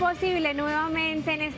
Posible nuevamente. en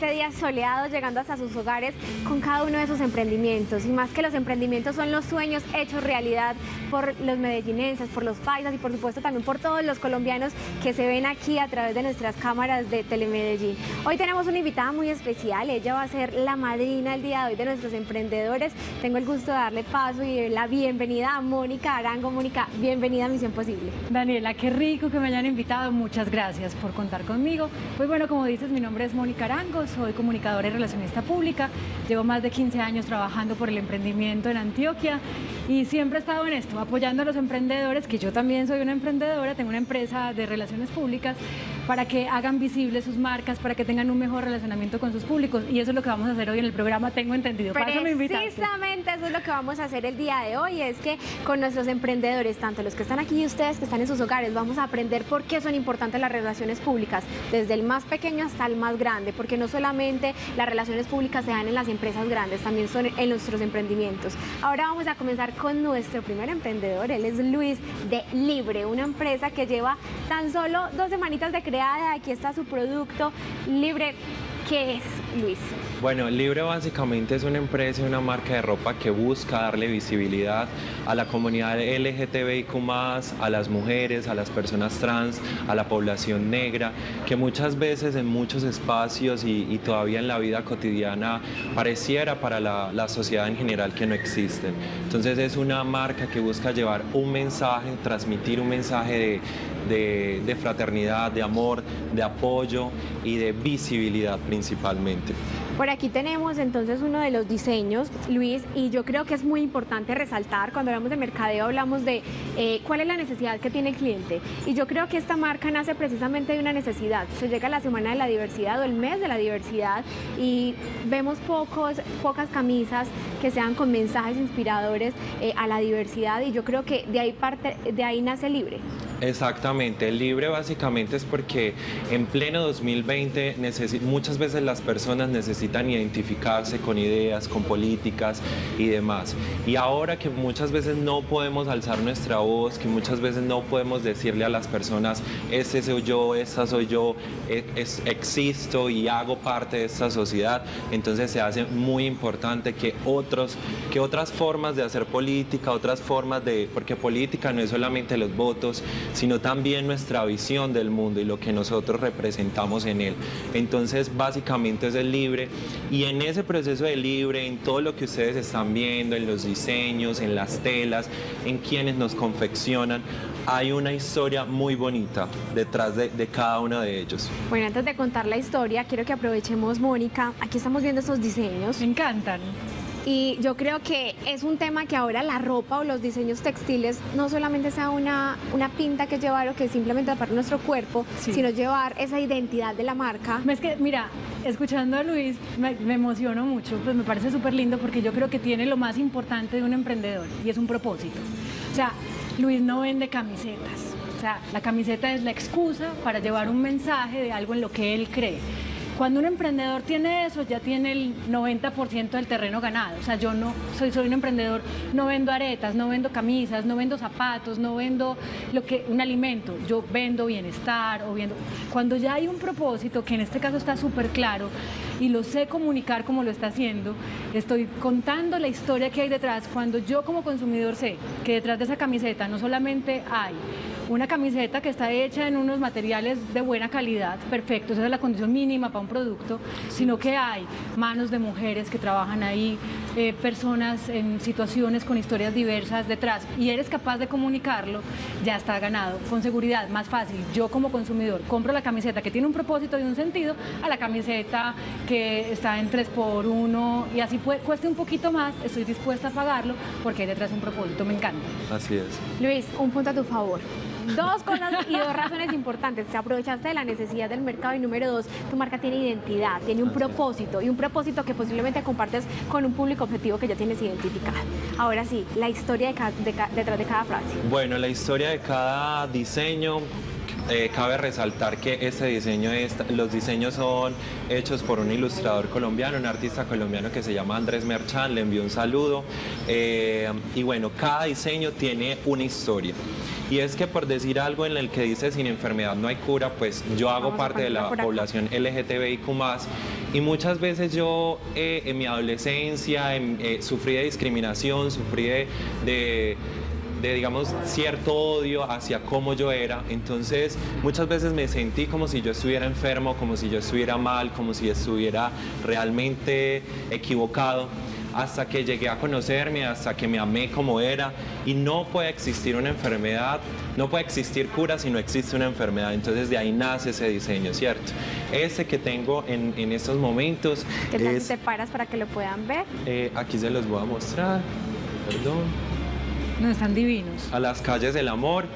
este día soleado, llegando hasta sus hogares con cada uno de sus emprendimientos. Y más que los emprendimientos son los sueños hechos realidad por los medellinenses, por los paisas y por supuesto también por todos los colombianos que se ven aquí a través de nuestras cámaras de Telemedellín. Hoy tenemos una invitada muy especial, ella va a ser la madrina el día de hoy de nuestros emprendedores. Tengo el gusto de darle paso y la bienvenida a Mónica Arango. Mónica, bienvenida a Misión Posible. Daniela, qué rico que me hayan invitado, muchas gracias por contar conmigo. Pues bueno, como dices, mi nombre es Mónica Arango, soy comunicadora y relacionista pública. Llevo más de 15 años trabajando por el emprendimiento en Antioquia y siempre he estado en esto, apoyando a los emprendedores, que yo también soy una emprendedora, tengo una empresa de relaciones públicas, para que hagan visibles sus marcas, para que tengan un mejor relacionamiento con sus públicos. Y eso es lo que vamos a hacer hoy en el programa, tengo entendido. Precisamente eso es lo que vamos a hacer el día de hoy, es que con nuestros emprendedores, tanto los que están aquí y ustedes que están en sus hogares, vamos a aprender por qué son importantes las relaciones públicas, desde el más pequeño hasta el más grande, porque no solamente las relaciones públicas se dan en las empresas grandes, también son en nuestros emprendimientos. Ahora vamos a comenzar con nuestro primer emprendedor, él es Luis de Libre, una empresa que lleva tan solo dos semanitas de creada, aquí está su producto Libre. ¿Qué es, Luis? Bueno, Libre básicamente es una empresa una marca de ropa que busca darle visibilidad a la comunidad LGTBIQ+, a las mujeres, a las personas trans, a la población negra, que muchas veces en muchos espacios y, todavía en la vida cotidiana pareciera para la, sociedad en general que no existen. Entonces es una marca que busca llevar un mensaje, transmitir un mensaje de fraternidad, de amor, de apoyo y de visibilidad principalmente. Por aquí tenemos entonces uno de los diseños, Luis, y yo creo que es muy importante resaltar, cuando hablamos de mercadeo hablamos de eh, cuál es la necesidad que tiene el cliente. Y yo creo que esta marca nace precisamente de una necesidad. Se llega la Semana de la Diversidad o el mes de la diversidad y vemos pocas camisas que sean con mensajes inspiradores eh, a la diversidad y yo creo que de ahí, parte, de ahí nace Libre. Exactamente, el libre básicamente es porque en pleno 2020 muchas veces las personas necesitan identificarse con ideas, con políticas y demás. Y ahora que muchas veces no podemos alzar nuestra voz, que muchas veces no podemos decirle a las personas, ese soy yo, esa soy yo, e, existo y hago parte de esta sociedad, entonces se hace muy importante que, otros, que otras formas de hacer política, otras formas de, porque política no es solamente los votos, sino también nuestra visión del mundo y lo que nosotros representamos en él. Entonces, básicamente es el libre y en ese proceso de libre, en todo lo que ustedes están viendo, en los diseños, en las telas, en quienes nos confeccionan, hay una historia muy bonita detrás de, de, cada uno de ellos. Bueno, antes de contar la historia, quiero que aprovechemos, Mónica, aquí estamos viendo esos diseños. Me encantan. Y yo creo que es un tema que ahora la ropa o los diseños textiles no solamente sea una, una pinta que llevar o que simplemente para nuestro cuerpo, sino llevar esa identidad de la marca. Es que, mira, escuchando a Luis me, me emociono mucho, pues me parece súper lindo porque yo creo que tiene lo más importante de un emprendedor y es un propósito. O sea, Luis no vende camisetas. O sea, la camiseta es la excusa para llevar un mensaje de algo en lo que él cree. Cuando un emprendedor tiene eso, ya tiene el 90% del terreno ganado. O sea, yo no soy, soy un emprendedor, no vendo aretas, no vendo camisas, no vendo zapatos, no vendo lo que, un alimento. Yo vendo bienestar o viendo. Cuando ya hay un propósito, que en este caso está súper claro, y lo sé comunicar como lo está haciendo, estoy contando la historia que hay detrás. Cuando yo como consumidor sé que detrás de esa camiseta no solamente hay una camiseta que está hecha en unos materiales de buena calidad, perfecto, esa es la condición mínima para un producto, sino que hay manos de mujeres que trabajan ahí, eh, personas en situaciones con historias diversas detrás y eres capaz de comunicarlo, ya está ganado, con seguridad, más fácil. Yo como consumidor compro la camiseta que tiene un propósito y un sentido a la camiseta que está en 3x1 y así cueste un poquito más, estoy dispuesta a pagarlo porque hay detrás un propósito, me encanta. Así es. Luis, un punto a tu favor. Dos cosas y dos razones importantes. Te aprovechaste de la necesidad del mercado y número dos, tu marca tiene identidad, tiene un propósito y un propósito que posiblemente compartes con un público objetivo que ya tienes identificado. Ahora sí, la historia detrás de cada frase. Bueno, la historia de cada diseño eh, cabe resaltar que este diseño es, los diseños son hechos por un ilustrador colombiano, un artista colombiano que se llama Andrés Merchan, le envío un saludo. Eh, y bueno, cada diseño tiene una historia. Y es que por decir algo en el que dice sin enfermedad no hay cura, pues yo hago parte de la población LGTBIQ y muchas veces yo eh, en mi adolescencia sufrí de discriminación, sufrí de de, digamos, cierto odio hacia cómo yo era. Entonces, muchas veces me sentí como si yo estuviera enfermo, como si yo estuviera mal, como si estuviera realmente equivocado hasta que llegué a conocerme, hasta que me amé como era. Y no puede existir una enfermedad, no puede existir cura si no existe una enfermedad. Entonces de ahí nace ese diseño, ¿cierto? Ese que tengo en, en estos momentos. ¿Qué tal si te paras para que lo puedan ver? Eh, aquí se los voy a mostrar. Perdón. No, están divinos. A las calles del amor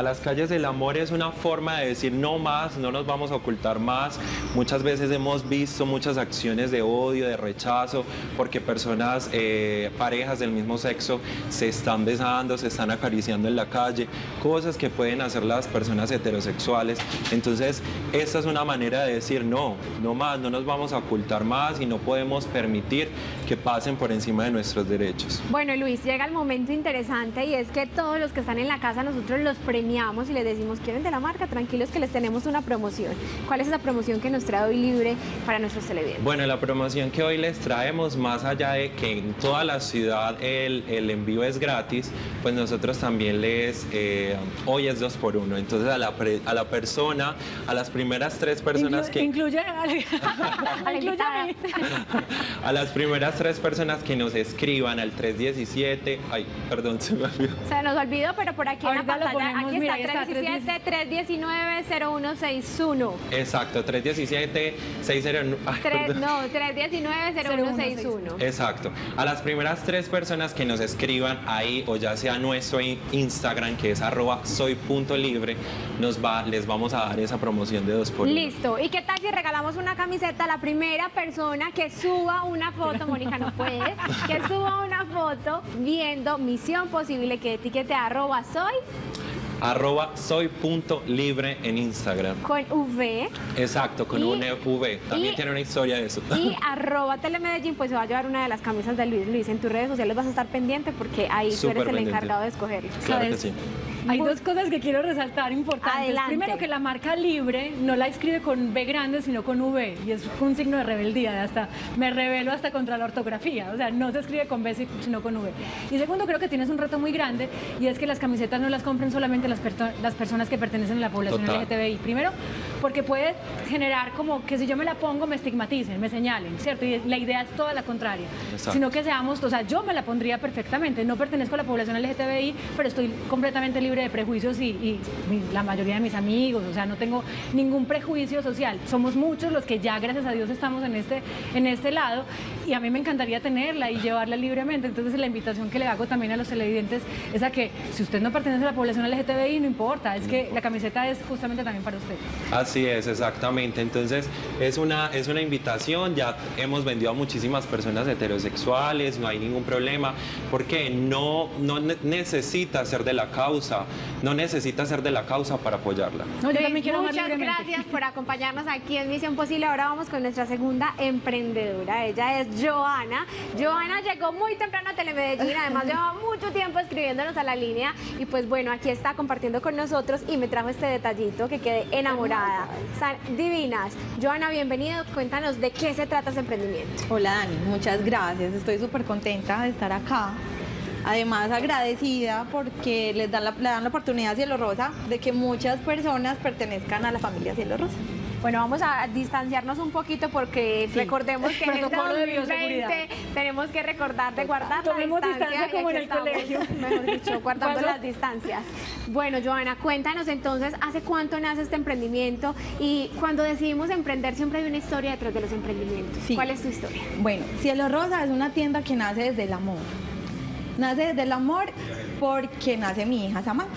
a las calles del amor es una forma de decir no más, no nos vamos a ocultar más. Muchas veces hemos visto muchas acciones de odio, de rechazo, porque personas, eh, parejas del mismo sexo se están besando, se están acariciando en la calle, cosas que pueden hacer las personas heterosexuales. Entonces, esta es una manera de decir no, no más, no nos vamos a ocultar más y no podemos permitir que pasen por encima de nuestros derechos. Bueno, Luis, llega el momento interesante y es que todos los que están en la casa nosotros los premiamos y les decimos, ¿quieren de la marca? Tranquilos que les tenemos una promoción. ¿Cuál es esa promoción que nos trae hoy libre para nuestros televidentes? Bueno, la promoción que hoy les traemos, más allá de que en toda la ciudad el, el envío es gratis, pues nosotros también les, eh, hoy es dos por uno. Entonces a la, a la persona, a las primeras tres personas que... Incluye a, a las primeras tres personas que nos escriban al 317, ay, perdón, se me olvidó. Se nos olvidó, pero por aquí en la pantalla, aquí está, 317-319-0161. Exacto, 317-601. No, 319-0161. Exacto. A las primeras tres personas que nos escriban ahí, o ya sea nuestro Instagram, que es arroba soy.libre, nos va, les vamos a dar esa promoción de dos por uno. Listo. ¿Y qué tal si regalamos una camiseta a la primera persona que suba una foto, Mónica no puede, que suba una foto viendo Misión Posible que etiquete arroba soy arroba soy.libre en Instagram. Con V. Exacto, con un V. También tiene una historia de eso. Y arroba Telemedellín, pues se va a llevar una de las camisas de Luis. Luis, en tus redes sociales vas a estar pendiente porque ahí tú eres el encargado de escogerlo. Claro que sí. Hay dos cosas que quiero resaltar importantes. Primero que la marca libre no la escribe con B grande, sino con V. Y es un signo de rebeldía. hasta me revelo hasta contra la ortografía. O sea, no se escribe con B, sino con V. Y segundo, creo que tienes un reto muy grande y es que las camisetas no las compren solamente las, las personas que pertenecen a la población LGTBI. Primero, porque puede generar como que si yo me la pongo me estigmaticen, me señalen, ¿cierto? Y la idea es toda la contraria. Sino que seamos, o sea, yo me la pondría perfectamente. No pertenezco a la población LGTBI, pero estoy completamente libre libre de prejuicios y, la mayoría de mis amigos, o sea, no tengo ningún prejuicio social. Somos muchos los que ya, gracias a Dios, estamos en este, en este lado y a mí me encantaría tenerla y llevarla libremente. Entonces, la invitación que le hago también a los televidentes es a que si usted no pertenece a la población LGTBI, no importa, es que la camiseta es justamente también para usted. Así es, exactamente. Entonces, es una, es una invitación, ya hemos vendido a muchísimas personas heterosexuales, no hay ningún problema, porque no, no necesita ser de la causa no necesita ser de la causa para apoyarla. Muchas gracias por acompañarnos aquí en Misión Posible. Ahora vamos con nuestra segunda emprendedora. Ella es Joana. Joana llegó muy temprano a Telemedellín, además lleva mucho tiempo escribiéndonos a la línea y pues bueno, aquí está compartiendo con nosotros y me trajo este detallito que quedé enamorada. divinas. Joana, bienvenida. Cuéntanos de qué se trata ese emprendimiento. Hola Dani, muchas gracias. Estoy súper contenta de estar acá Además, agradecida porque les dan la, le dan la oportunidad a Cielo Rosa de que muchas personas pertenezcan a la familia Cielo Rosa. Bueno, vamos a distanciarnos un poquito porque recordemos que en este 2020 tenemos que recordar de guardar la distancia. como en el colegio. Mejor dicho, guardando las distancias. Bueno, Joana, cuéntanos entonces, ¿hace cuánto nace este emprendimiento? Y cuando decidimos emprender siempre hay una historia detrás de los emprendimientos. ¿Cuál es tu historia? Bueno, Cielo Rosa es una tienda que nace desde el amor nace desde el amor porque nace mi hija Samantha.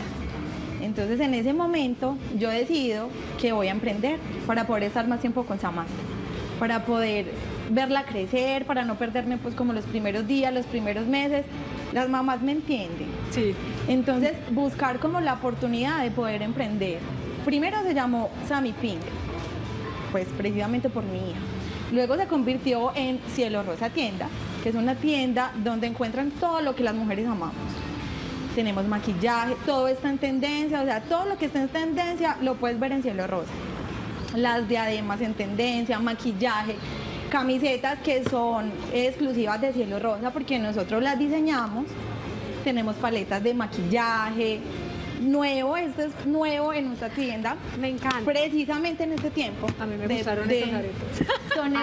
Entonces en ese momento yo decido que voy a emprender para poder estar más tiempo con Samantha, para poder verla crecer, para no perderme pues como los primeros días, los primeros meses. Las mamás me entienden. Sí. Entonces buscar como la oportunidad de poder emprender. primero se llamó Sammy Pink, pues precisamente por mi hija. Luego se convirtió en Cielo Rosa Tienda, que es una tienda donde encuentran todo lo que las mujeres amamos. Tenemos maquillaje, todo está en tendencia, o sea, todo lo que está en tendencia lo puedes ver en Cielo Rosa. Las diademas en tendencia, maquillaje, camisetas que son exclusivas de Cielo Rosa porque nosotros las diseñamos. Tenemos paletas de maquillaje, nuevo, esto es nuevo en nuestra tienda. Me encanta. Precisamente en este tiempo. A mí me de- gustaron de- estos aretes. Son.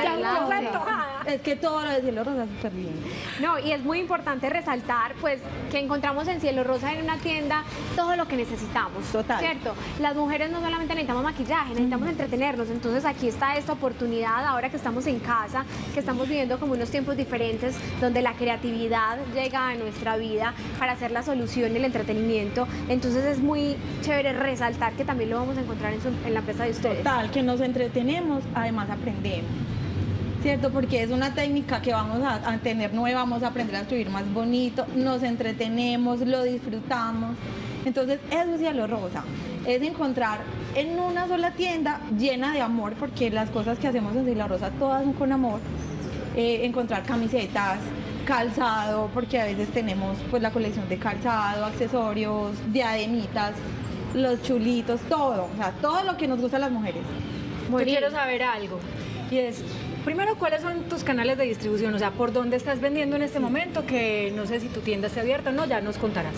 Es que todo lo de cielo rosa es súper lindo. No, y es muy importante resaltar pues que encontramos en Cielo Rosa en una tienda todo lo que necesitamos. Total. ¿Cierto? Las mujeres no solamente necesitamos maquillaje, necesitamos entretenernos. Entonces aquí está esta oportunidad ahora que estamos en casa, que estamos viviendo como unos tiempos diferentes donde la creatividad llega a nuestra vida para hacer la solución y el entretenimiento. Entonces es muy chévere resaltar que también lo vamos a encontrar en, la empresa de ustedes. Total, que nos entretenemos, además aprendemos. ¿Cierto? Porque es una técnica que vamos a, a tener nueva, vamos a aprender a escribir más bonito, nos entretenemos, lo disfrutamos. Entonces, eso es Cielo Rosa. Es encontrar en una sola tienda llena de amor, porque las cosas que hacemos en Cielo Rosa todas son con amor. Eh, encontrar camisetas, calzado, porque a veces tenemos pues la colección de calzado, accesorios, diademitas, los chulitos, todo, o sea, todo lo que nos gusta a las mujeres. Yo quiero saber algo. Y es, primero, ¿cuáles son tus canales de distribución? O sea, ¿por dónde estás vendiendo en este momento? Que no sé si tu tienda está abierta o no, ya nos contarás.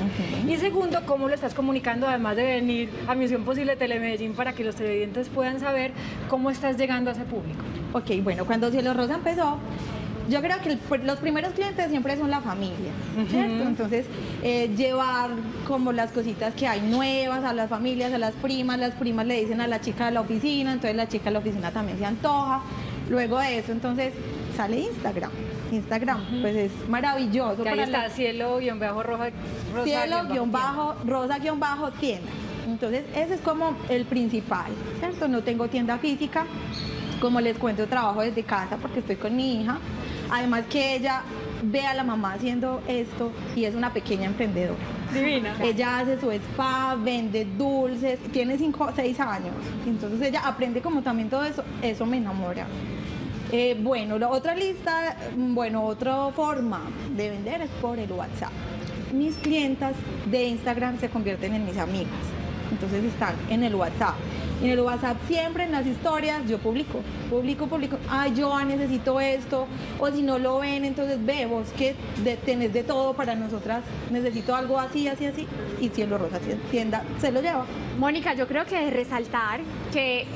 Y segundo, ¿cómo lo estás comunicando, además de venir a Misión Posible Telemedellín para que los televidentes puedan saber cómo estás llegando a ese público? Ok, bueno, cuando Cielo Rosa empezó, yo creo que el- los primeros clientes siempre son la familia, ¿cierto? Entonces, eh, llevar como las cositas que hay nuevas a las familias, a las primas, las primas le dicen a la chica de la oficina, entonces la chica de la oficina también se antoja. Luego de eso, entonces, sale Instagram. Instagram, pues es maravilloso. Que ahí para está las- cielo-roja. cielo-bajo, rosa-bajo tienda. Entonces, ese es como el principal, ¿cierto? No tengo tienda física. Como les cuento, trabajo desde casa porque estoy con mi hija. Además que ella ve a la mamá haciendo esto y es una pequeña emprendedora. Divina. Ella hace su spa, vende dulces, tiene 5 o 6 años. Entonces ella aprende como también todo eso, eso me enamora. Eh, bueno, la otra lista, mm, bueno, otra forma de vender es por el WhatsApp. Mis clientas de Instagram se convierten en mis amigas. Entonces están en el WhatsApp. En el WhatsApp siempre en las historias yo publico, publico, publico. Ay, yo necesito esto. O si no lo ven, entonces ve vos que tenés de todo para nosotras. Necesito algo así, así, así. Y Cielo Rosa tienda se lo lleva. Mónica, yo creo que resaltar que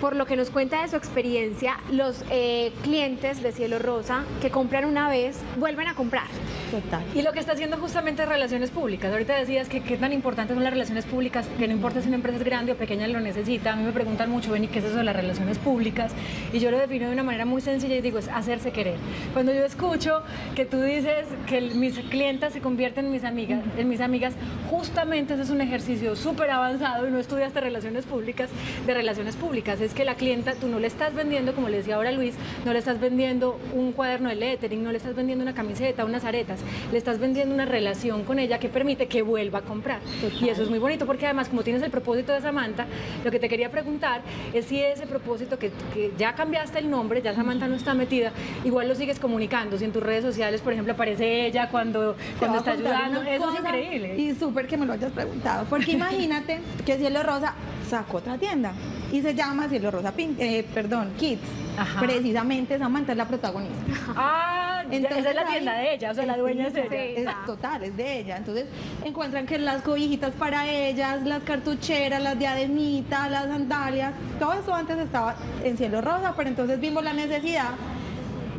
por lo que nos cuenta de su experiencia, los eh, clientes de Cielo Rosa que compran una vez vuelven a comprar. Total. Y lo que está haciendo justamente relaciones públicas. Ahorita decías que qué tan importantes son las relaciones públicas, que no importa si una empresa es grande o pequeña lo necesita. A mí me preguntan mucho, Beni, ¿qué es eso de las relaciones públicas? Y yo lo defino de una manera muy sencilla y digo, es hacerse querer. Cuando yo escucho que tú dices que mis clientas se convierten en mis amigas, en mis amigas, justamente ese es un ejercicio súper avanzado y no estudiaste relaciones públicas de relaciones públicas. Es que la clienta, tú no le estás vendiendo, como le decía ahora Luis, no le estás vendiendo un cuaderno de lettering, no le estás vendiendo una camiseta, unas aretas, le estás vendiendo una relación con ella que permite que vuelva a comprar. Y eso es muy bonito porque además como tienes el propósito de Samantha, lo que te quería preguntar es si ese propósito que, que ya cambiaste el nombre, ya Samantha no está metida, igual lo sigues comunicando. Si en tus redes sociales, por ejemplo, aparece ella cuando, cuando está ayudando, eso es increíble. Y súper que me lo hayas preguntado. Porque imagínate que Cielo Rosa sacó otra tienda y se llama Cielo Rosa Pin- eh, perdón, Kids. Ajá. Precisamente Samantha es la protagonista. Ah, Entonces, esa es la ahí- tienda de ella, o sea, la dueña es ella. Es total, es de ella. Entonces encuentran que las cobijitas para ellas, las cartucheras, las diademitas, las sandalias, todo eso antes estaba en cielo rosa, pero entonces vimos la necesidad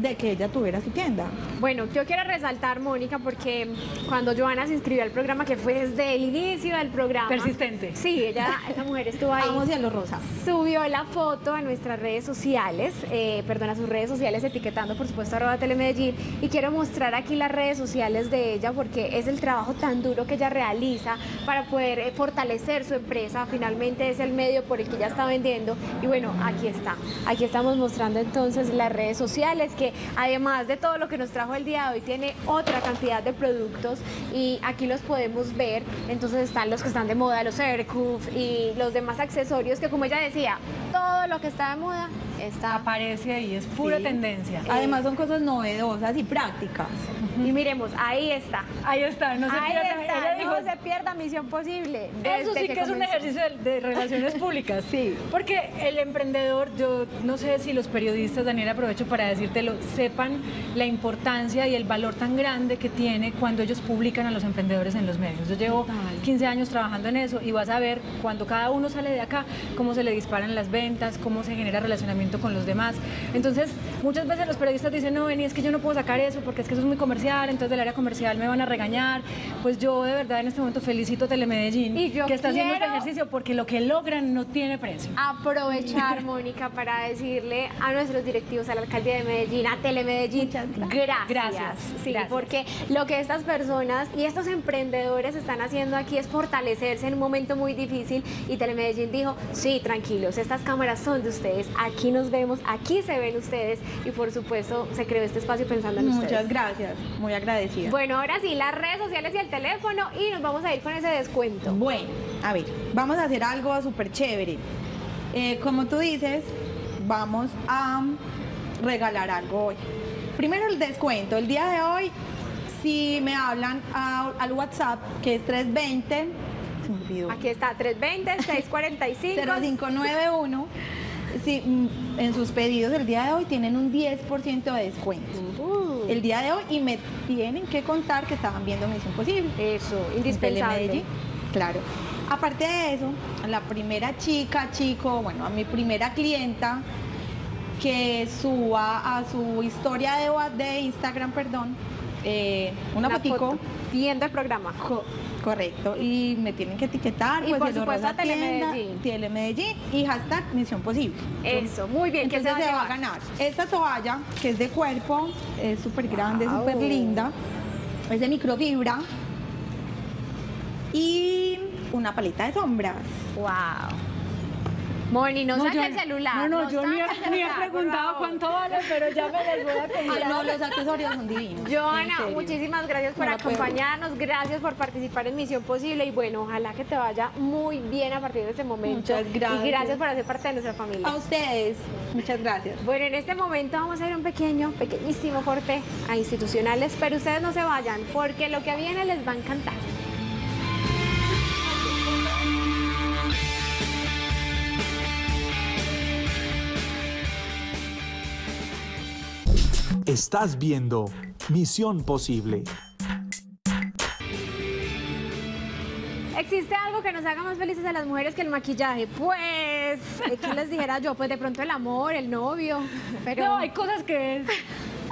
de que ella tuviera su tienda. Bueno, yo quiero resaltar, Mónica, porque cuando Joana se inscribió al programa, que fue desde el inicio del programa. Persistente. Sí, ella, esa mujer estuvo ahí. Vamos cielo rosa. Subió la foto a nuestras redes sociales, eh, perdón, a sus redes sociales, etiquetando por supuesto arroba Telemedellín. Y quiero mostrar aquí las redes sociales de ella porque es el trabajo tan duro que ella realiza para poder eh, fortalecer su empresa. Finalmente es el medio por el que ella está vendiendo. Y bueno, aquí está. Aquí estamos mostrando entonces las redes sociales que además de todo lo que nos trajo el día de hoy, tiene otra cantidad de productos y aquí los podemos ver. Entonces están los que están de moda, los Aircuff y los demás accesorios que como ella decía, todo lo que está de moda está Aparece ahí, es pura Sí. tendencia. Además son cosas novedosas y prácticas. Y miremos, ahí está. Ahí está, no se ahí pierda. está, ella dijo, no se pierda Misión Posible. Eso sí que, es un ejercicio de, de relaciones públicas. Sí. Porque el emprendedor, yo no sé si los periodistas, Daniel, aprovecho para decírtelo, sepan la importancia y el valor tan grande que tiene cuando ellos publican a los emprendedores en los medios. Yo llevo 15 años trabajando en eso y vas a ver cuando cada uno sale de acá, cómo se le disparan las ventas, cómo se genera relacionamiento con los demás. Entonces, muchas veces los periodistas dicen, no, Beni, es que yo no puedo sacar eso porque es que eso es muy comercial, entonces del área comercial me van a regañar. Pues yo de verdad en este momento felicito a Telemedellín Y yo que está haciendo este ejercicio porque lo que logran no tiene precio. aprovechar, Mónica, para decirle a nuestros directivos, a la alcaldía de Medellín, a Telemedellín, Muchas gracias. Gracias, Sí, gracias. porque lo que estas personas y estos emprendedores están haciendo aquí es fortalecerse en un momento muy difícil y Telemedellín dijo, sí, tranquilos, estas cámaras son de ustedes, aquí nos vemos, aquí se ven ustedes y por supuesto se creó este espacio pensando en Muchas ustedes. gracias, muy agradecida. Bueno, ahora sí, las redes sociales y el teléfono y nos vamos a ir con ese descuento. Bueno, a ver, vamos a hacer algo súper chévere. Eh, como tú dices, vamos a regalar algo hoy. Primero el descuento. El día de hoy, si me hablan a- al WhatsApp, que es 320, se me olvidó, Aquí está, 320-645. 0591, si, mm, en sus pedidos el día de hoy tienen un 10% de descuento. Uh, El día de hoy y me tienen que contar que estaban viendo Misión Posible. Eso, en indispensable. Claro. Aparte de eso, la primera chica, chico, bueno, a mi primera clienta que suba a su historia de, de Instagram, perdón, eh, una, fotico. foto, viendo el programa. Co- correcto. Y me tienen que etiquetar. Y pues, por de supuesto a Telemedellín. Telemedellín y hashtag Misión Posible. Eso, muy bien. ¿Qué Entonces se va a ganar esta toalla, que es de cuerpo, es súper grande, Wow. súper linda, es de microfibra y una paleta de sombras. Wow. Moni, no, saque yo- el celular. No, no, yo ni ni he preguntado cuánto vale, pero ya me las voy a comprar. No, los accesorios son divinos. Joana, muchísimas gracias por No acompañarnos, gracias por participar en Misión Posible y bueno, ojalá que te vaya muy bien a partir de este momento. Muchas gracias. Y gracias por hacer parte de nuestra familia. A ustedes, muchas gracias. Bueno, en este momento vamos a ir un pequeño, pequeñísimo corte a institucionales, pero ustedes no se vayan porque lo que viene les va a encantar. Estás viendo Misión Posible. ¿Existe algo que nos haga más felices a las mujeres que el maquillaje? Pues, ¿qué les dijera yo? Pues de pronto el amor, el novio, pero... No, hay cosas que es.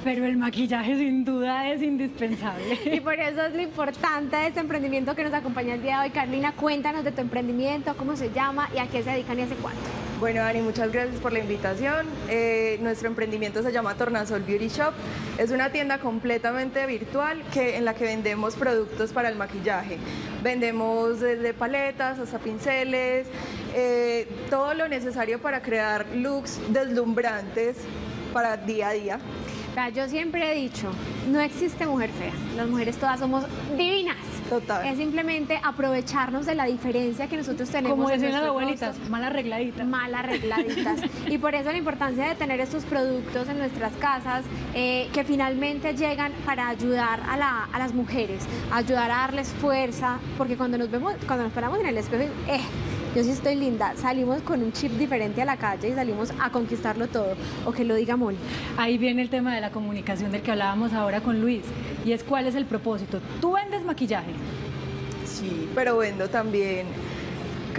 Pero el maquillaje sin duda es indispensable. Y por eso es lo importante de este emprendimiento que nos acompaña el día de hoy. Carlina, cuéntanos de tu emprendimiento, cómo se llama y a qué se dedican y hace cuánto. Bueno, Dani, muchas gracias por la invitación. Eh, nuestro emprendimiento se llama Tornasol Beauty Shop. Es una tienda completamente virtual que, en la que vendemos productos para el maquillaje. Vendemos desde paletas hasta pinceles, eh, todo lo necesario para crear looks deslumbrantes para día a día. Yo siempre he dicho, no existe mujer fea. Las mujeres todas somos divinas. Total. Es simplemente aprovecharnos de la diferencia que nosotros tenemos. Como en decían las abuelitas, mal arregladita. mal arregladitas. y por eso la importancia de tener estos productos en nuestras casas eh, que finalmente llegan para ayudar a, la- a las mujeres, ayudar a darles fuerza, porque cuando nos vemos, cuando nos paramos en el espejo, eh, yo sí estoy linda, salimos con un chip diferente a la calle y salimos a conquistarlo todo, o que lo diga Moni. Ahí viene el tema de la comunicación del que hablábamos ahora con Luis. Y es cuál es el propósito. Tú vendes maquillaje. Sí, pero vendo también,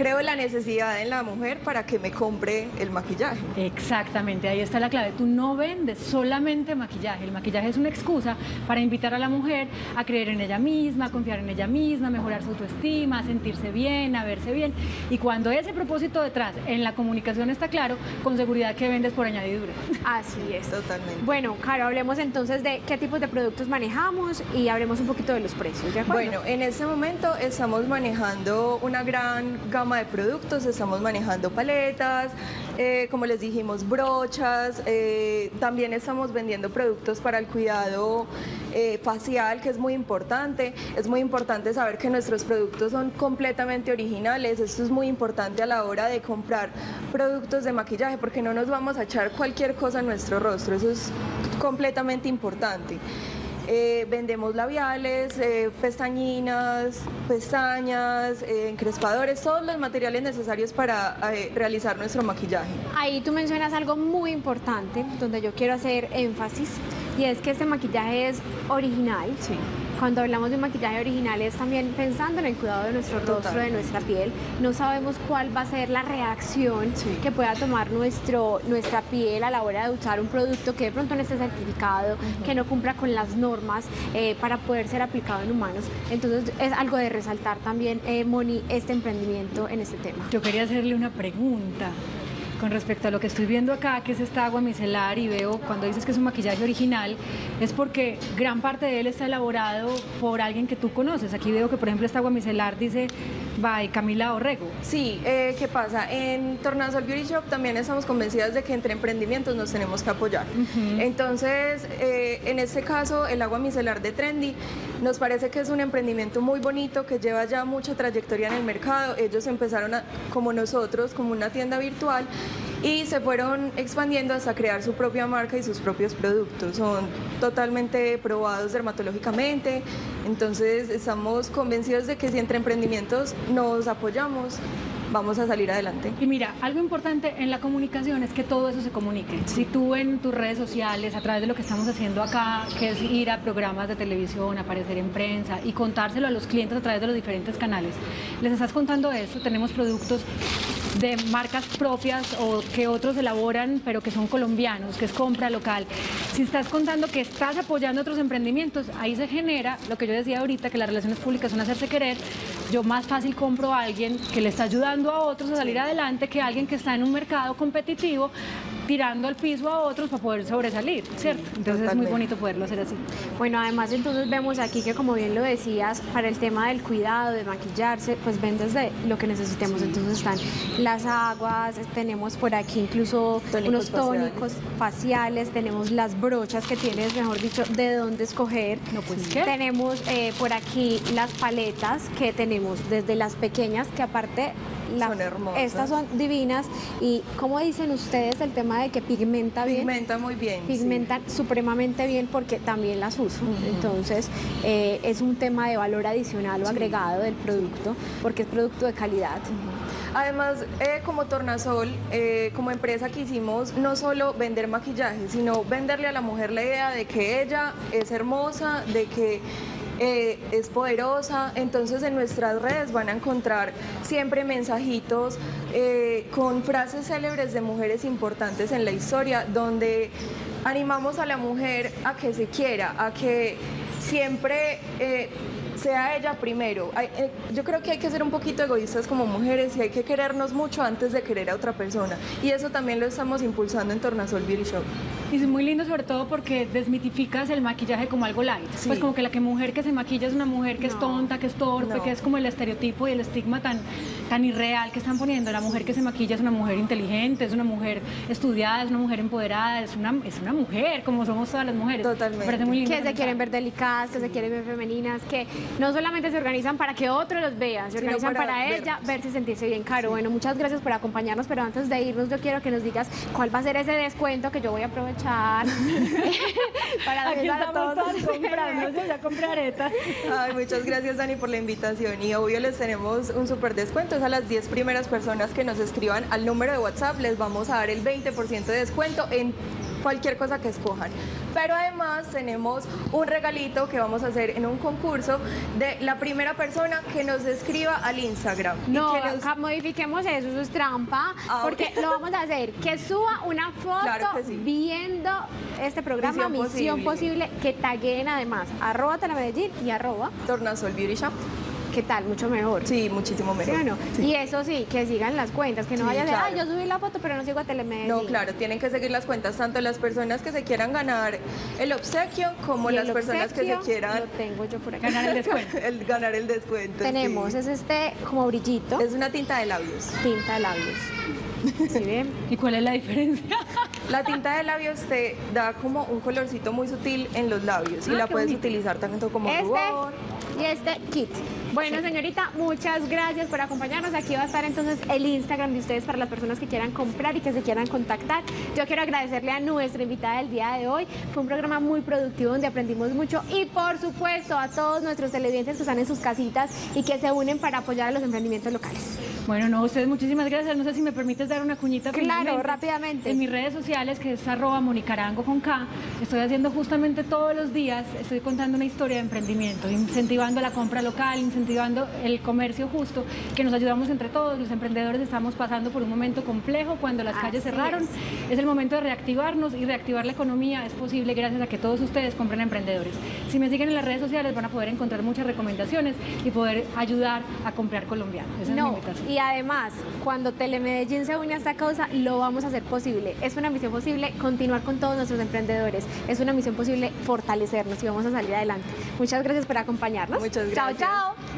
creo la necesidad en la mujer para que me compre el maquillaje. Exactamente, ahí está la clave. Tú no vendes solamente maquillaje. El maquillaje es una excusa para invitar a la mujer a creer en ella misma, a confiar en ella misma, a mejorar su autoestima, a sentirse bien, a verse bien. Y cuando ese propósito detrás en la comunicación está claro, con seguridad que vendes por añadidura. Así es. Totalmente. Bueno, Caro, hablemos entonces de qué tipos de productos manejamos y hablemos un poquito de los precios, ¿de acuerdo? Bueno, en este momento estamos manejando una gran gama de productos, estamos manejando paletas, eh, como les dijimos, brochas, eh, también estamos vendiendo productos para el cuidado eh, facial, que es muy importante. Es muy importante saber que nuestros productos son completamente originales. Esto es muy importante a la hora de comprar productos de maquillaje, porque no nos vamos a echar cualquier cosa en nuestro rostro. Eso es completamente importante. Eh, vendemos labiales, eh, pestañinas, pestañas, eh, encrespadores, todos los materiales necesarios para eh, realizar nuestro maquillaje. Ahí tú mencionas algo muy importante donde yo quiero hacer énfasis y es que este maquillaje es original. Sí. Cuando hablamos de un maquillaje original es también pensando en el cuidado de nuestro Total. rostro, de nuestra piel. No sabemos cuál va a ser la reacción Sí. que pueda tomar nuestro, nuestra piel a la hora de usar un producto que de pronto no esté certificado, que no cumpla con las normas eh, para poder ser aplicado en humanos. Entonces es algo de resaltar también, eh, Moni, este emprendimiento en este tema. Yo quería hacerle una pregunta con respecto a lo que estoy viendo acá, que es esta agua micelar, y veo cuando dices que es un maquillaje original, es porque gran parte de él está elaborado por alguien que tú conoces. Aquí veo que, por ejemplo, esta agua micelar dice by Camila Orrego. Sí, eh, ¿qué pasa? En Tornasol Beauty Shop también estamos convencidas de que entre emprendimientos nos tenemos que apoyar. Entonces, eh, en este caso, el agua micelar de Trendy nos parece que es un emprendimiento muy bonito que lleva ya mucha trayectoria en el mercado. Ellos empezaron a- como nosotros, como una tienda virtual y se fueron expandiendo hasta crear su propia marca y sus propios productos. Son totalmente probados dermatológicamente, entonces estamos convencidos de que si entre emprendimientos nos apoyamos, vamos a salir adelante. Y mira, algo importante en la comunicación es que todo eso se comunique. Si tú en tus redes sociales, a través de lo que estamos haciendo acá, que es ir a programas de televisión, aparecer en prensa y contárselo a los clientes a través de los diferentes canales, les estás contando eso, tenemos productos de marcas propias o que otros elaboran, pero que son colombianos, que es compra local. Si estás contando que estás apoyando otros emprendimientos, ahí se genera lo que yo decía ahorita, que las relaciones públicas son hacerse querer. Yo más fácil compro a alguien que le está ayudando a otros a salir adelante que alguien que está en un mercado competitivo tirando al piso a otros para poder sobresalir, ¿cierto? Entonces es muy bonito poderlo hacer así. Bueno, además entonces vemos aquí que como bien lo decías, para el tema del cuidado, de maquillarse, pues vendes de lo que necesitemos. Entonces están las aguas, tenemos por aquí incluso Tónicos unos faciales. tónicos faciales, tenemos las brochas que tienes, mejor dicho, de dónde escoger. No, pues, ¿qué? Tenemos eh, por aquí las paletas que tenemos desde las pequeñas, que aparte... la- Son hermosas. Estas son divinas y como dicen ustedes el tema de que pigmenta bien Pigmenta muy bien. sí. pigmentan supremamente bien porque también las uso. Entonces, eh, es un tema de valor adicional o agregado del producto porque es producto de calidad. Además, eh, como Tornasol, eh, como empresa quisimos no solo vender maquillaje, sino venderle a la mujer la idea de que ella es hermosa, de que eh, es poderosa. Entonces en nuestras redes van a encontrar siempre mensajitos eh, con frases célebres de mujeres importantes en la historia, donde animamos a la mujer a que se quiera, a que siempre... eh, sea ella primero. Eh, yo creo que hay que ser un poquito egoístas como mujeres y hay que querernos mucho antes de querer a otra persona. Y eso también lo estamos impulsando en Tornasol Beauty Shop. Y es muy lindo sobre todo porque desmitificas el maquillaje como algo light. Sí. Pues como que la que mujer que se maquilla es una mujer que es tonta, que es torpe, No. que es como el estereotipo y el estigma tan, tan irreal que están poniendo. La mujer que se maquilla es una mujer inteligente, es una mujer estudiada, es una mujer empoderada, es una, es una mujer como somos todas las mujeres. Totalmente. Me parece muy lindo. Que se quieren ver delicadas, que se quieren ver femeninas, que no solamente se organizan para que otro los vea, se organizan para, para ella verse sentirse bien. Caro, bueno, muchas gracias por acompañarnos, pero antes de irnos yo quiero que nos digas cuál va a ser ese descuento que yo voy a aprovechar para Aquí a todos comprando, ya compré aretas. Ay, muchas gracias Dani por la invitación y obvio les tenemos un súper descuento. Es a las 10 primeras personas que nos escriban al número de WhatsApp les vamos a dar el 20% de descuento en cualquier cosa que escojan. Pero además tenemos un regalito que vamos a hacer en un concurso de la primera persona que nos escriba al Instagram. y No, que nos- modifiquemos eso, eso es trampa, Ah, porque lo vamos a hacer, que suba una foto Claro que sí. viendo este programa Misión Misión, Posible. Posible, que taguen además arroba Telemedellín y arroba Tornasol Beauty Shop. ¿Qué tal? Mucho mejor. Sí, muchísimo ¿Sí mejor. o no? Sí. Y eso sí, que sigan las cuentas, que no Sí, vaya de, claro. ay, yo subí la foto, pero no sigo a Telemedellín. No, claro, tienen que seguir las cuentas, tanto las personas que se quieran ganar el obsequio como Y las personas que se quieran Lo tengo yo por acá. Ganar el descuento. el- ganar el descuento. Tenemos, sí. es este como brillito, Es una tinta de labios. tinta de labios. ¿Sí ven? ¿Y cuál es la diferencia? La tinta de labios te da como un colorcito muy sutil en los labios y Ah, la puedes bonito. utilizar tanto como Este rubor. y este kit. Bueno, señorita, muchas gracias por acompañarnos. Aquí va a estar entonces el Instagram de ustedes para las personas que quieran comprar y que se quieran contactar. Yo quiero agradecerle a nuestra invitada del día de hoy. Fue un programa muy productivo donde aprendimos mucho y por supuesto a todos nuestros televidentes que están en sus casitas y que se unen para apoyar a los emprendimientos locales. Bueno, no, ustedes muchísimas gracias. No sé si me permites dar una cuñita. Claro, rápidamente. En mis redes sociales, que es arroba monicarango con K, estoy haciendo justamente todos los días, estoy contando una historia de emprendimiento, incentivando la compra local, incentivando el comercio justo, que nos ayudamos entre todos. Los emprendedores estamos pasando por un momento complejo cuando las calles Así cerraron. es. Es el momento de reactivarnos y reactivar la economía. Es posible gracias a que todos ustedes compren emprendedores. Si me siguen en las redes sociales van a poder encontrar muchas recomendaciones y poder ayudar a comprar colombiano. Esa es mi No, y además, cuando Telemedellín se une a esta causa, lo vamos a hacer posible. Es una misión posible continuar con todos nuestros emprendedores. Es una misión posible fortalecernos y vamos a salir adelante. Muchas gracias por acompañarnos. Muchas Chao, gracias. chao.